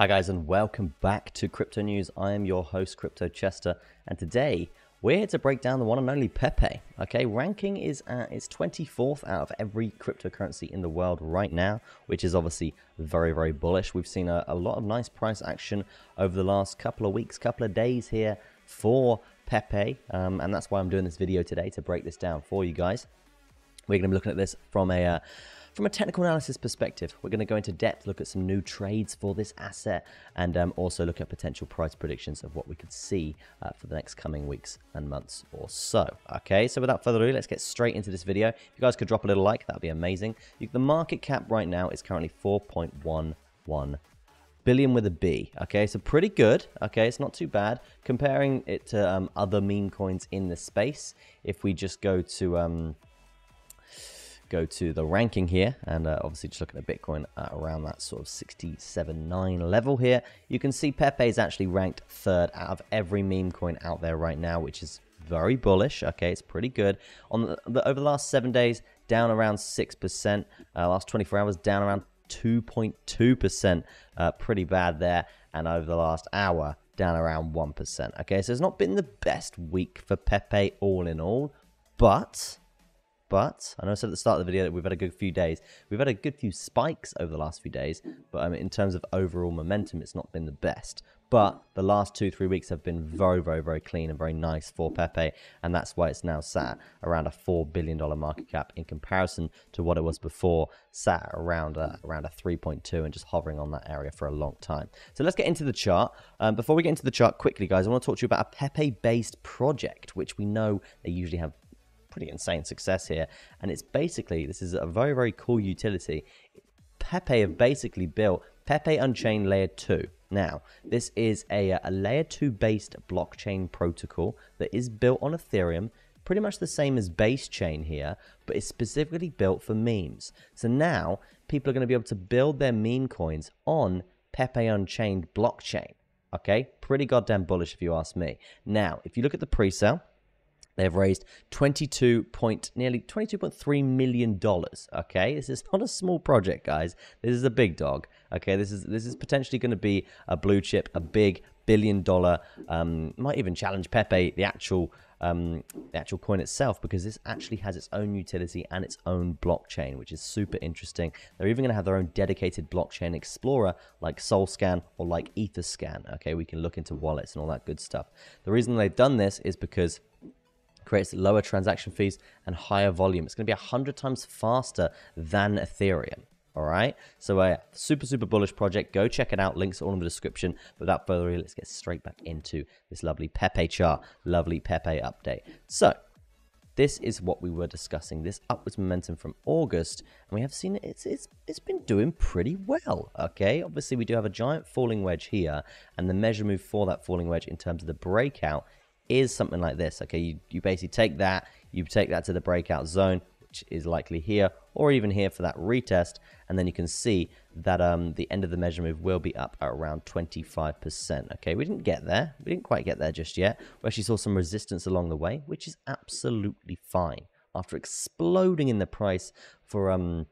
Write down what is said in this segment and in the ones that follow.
Hi, guys, and welcome back to Crypto News. I am your host, Crypto Chester, and today we're here to break down the one and only Pepe. Okay, ranking is at its 24th out of every cryptocurrency in the world right now, which is obviously very, very bullish. We've seen a, a lot of nice price action over the last couple of weeks, couple of days here for Pepe, um, and that's why I'm doing this video today to break this down for you guys. We're going to be looking at this from a uh, from a technical analysis perspective, we're going to go into depth, look at some new trades for this asset, and um, also look at potential price predictions of what we could see uh, for the next coming weeks and months or so. Okay, so without further ado, let's get straight into this video. If you guys could drop a little like, that would be amazing. You, the market cap right now is currently 4.11 billion with a B. Okay, so pretty good. Okay, it's not too bad. Comparing it to um, other meme coins in the space, if we just go to um, go to the ranking here and uh, obviously just looking at Bitcoin at around that sort of 67.9 level here, you can see Pepe is actually ranked third out of every meme coin out there right now, which is very bullish. Okay, it's pretty good. On the, the over the last seven days, down around 6%. Uh, last 24 hours, down around 2.2%. Uh, pretty bad there. And over the last hour, down around 1%. Okay, so it's not been the best week for Pepe all in all, but but I know I said at the start of the video that we've had a good few days. We've had a good few spikes over the last few days, but mean, in terms of overall momentum, it's not been the best. But the last two, three weeks have been very, very, very clean and very nice for Pepe, and that's why it's now sat around a four billion dollar market cap in comparison to what it was before, sat around a, around a 3.2 and just hovering on that area for a long time. So let's get into the chart. Um, before we get into the chart, quickly, guys, I want to talk to you about a Pepe-based project, which we know they usually have pretty insane success here. And it's basically, this is a very, very cool utility. Pepe have basically built Pepe Unchained Layer 2. Now, this is a, a Layer 2 based blockchain protocol that is built on Ethereum, pretty much the same as Base Chain here, but it's specifically built for memes. So now, people are going to be able to build their meme coins on Pepe Unchained blockchain. Okay, pretty goddamn bullish if you ask me. Now, if you look at the pre-sale, They've raised 22 point, nearly 22.3 million dollars. Okay, this is not a small project, guys. This is a big dog. Okay, this is this is potentially going to be a blue chip, a big billion dollar. Um, might even challenge Pepe, the actual um, the actual coin itself, because this actually has its own utility and its own blockchain, which is super interesting. They're even going to have their own dedicated blockchain explorer, like SolScan or like EtherScan. Okay, we can look into wallets and all that good stuff. The reason they've done this is because creates lower transaction fees and higher volume. It's going to be 100 times faster than Ethereum. All right. So, a uh, super, super bullish project. Go check it out. Links all in the description. But without further ado, let's get straight back into this lovely Pepe chart, lovely Pepe update. So, this is what we were discussing this upwards momentum from August, and we have seen it, it's, it's, it's been doing pretty well. Okay, obviously, we do have a giant falling wedge here, and the measure move for that falling wedge in terms of the breakout is something like this. Okay, you, you basically take that, you take that to the breakout zone, which is likely here or even here for that retest, and then you can see that um, the end of the measure move will be up at around 25%. Okay, we didn't get there. We didn't quite get there just yet. We actually saw some resistance along the way, which is absolutely fine. After exploding in the price for um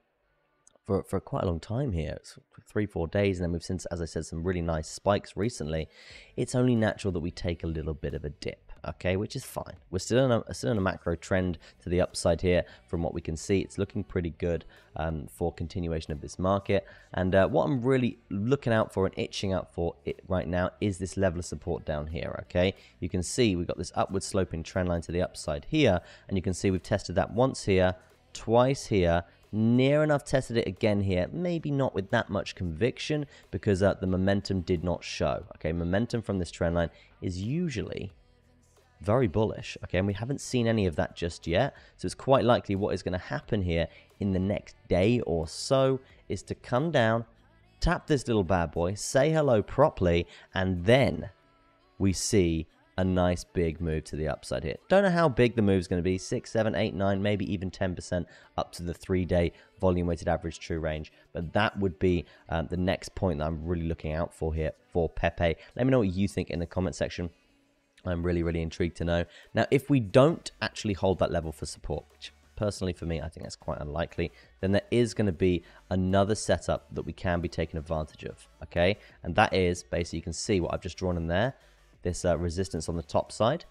for, for quite a long time here. It's three, four days, and then we've since, as I said, some really nice spikes recently. It's only natural that we take a little bit of a dip okay, which is fine. We're still in a, still in a macro trend to the upside here from what we can see. It's looking pretty good um, for continuation of this market. And uh, what I'm really looking out for and itching out for it right now is this level of support down here, okay? You can see we've got this upward sloping trend line to the upside here, and you can see we've tested that once here, twice here, near enough tested it again here maybe not with that much conviction because uh, the momentum did not show okay momentum from this trend line is usually very bullish. Okay, and we haven't seen any of that just yet. So it's quite likely what is going to happen here in the next day or so is to come down, tap this little bad boy, say hello properly, and then we see a nice big move to the upside here. Don't know how big the move is going to be 6, 7, 8, 9, maybe even 10% up to the three day volume weighted average true range. But that would be um, the next point that I'm really looking out for here for Pepe. Let me know what you think in the comment section. I'm really, really intrigued to know. Now, if we don't actually hold that level for support, which Personally, for me, I think that's quite unlikely. Then there is going to be another setup that we can be taking advantage of, okay? And that is basically you can see what I've just drawn in there, this uh, resistance on the top side,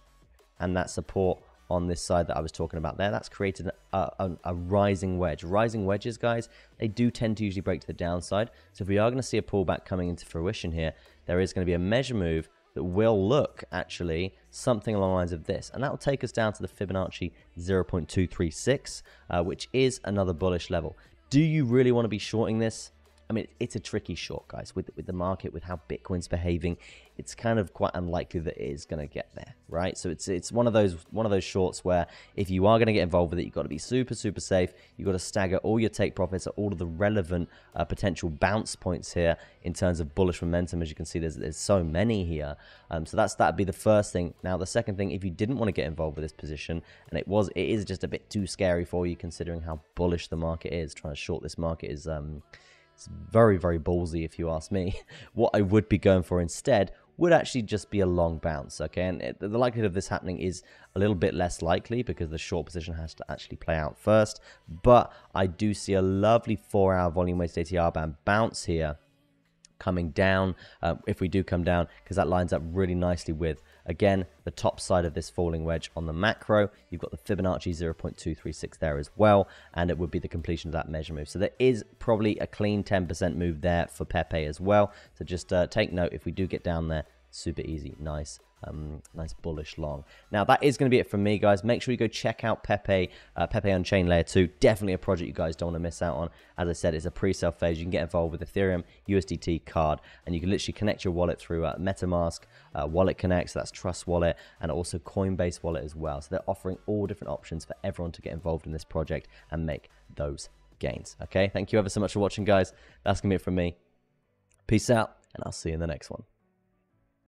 and that support on this side that I was talking about there. That's created a, a, a, rising wedge. Rising wedges, guys, they do tend to usually break to the downside. So if we are going to see a pullback coming into fruition here, there is going to be a measure move that will look actually something along the lines of this. And that will take us down to the Fibonacci 0.236, uh, which is another bullish level. Do you really want to be shorting this? I mean, it's a tricky short, guys, with, with the market, with how Bitcoin's behaving it's kind of quite unlikely that it is going to get there, right? So it's it's one of those one of those shorts where if you are going to get involved with it, you've got to be super super safe. You've got to stagger all your take profits at all of the relevant uh, potential bounce points here in terms of bullish momentum. As you can see, there's there's so many here. Um, so that's that'd be the first thing. Now the second thing, if you didn't want to get involved with this position, and it was it is just a bit too scary for you considering how bullish the market is. Trying to short this market is um. It's very, very ballsy if you ask me. What I would be going for instead would actually just be a long bounce, okay? And it, the likelihood of this happening is a little bit less likely because the short position has to actually play out first. But I do see a lovely four-hour volume-weighted ATR band bounce here coming down uh, if we do come down because that lines up really nicely with again the top side of this falling wedge on the macro. You've got the Fibonacci 0.236 there as well and it would be the completion of that measure move. So there is probably a clean 10% move there for Pepe as well. So just uh, take note if we do get down there super easy nice um, nice bullish long. Now that is going to be it from me, guys. Make sure you go check out Pepe, uh, Pepe Unchained Layer 2. Definitely a project you guys don't want to miss out on. As I said, it's a pre-sale phase. You can get involved with Ethereum USDT card, and you can literally connect your wallet through uh, MetaMask, uh, Wallet Connect, so that's Trust Wallet, and also Coinbase Wallet as well. So they're offering all different options for everyone to get involved in this project and make those gains. Okay, thank you ever so much for watching, guys. That's going to be it from me. Peace out, and I'll see you in the next one.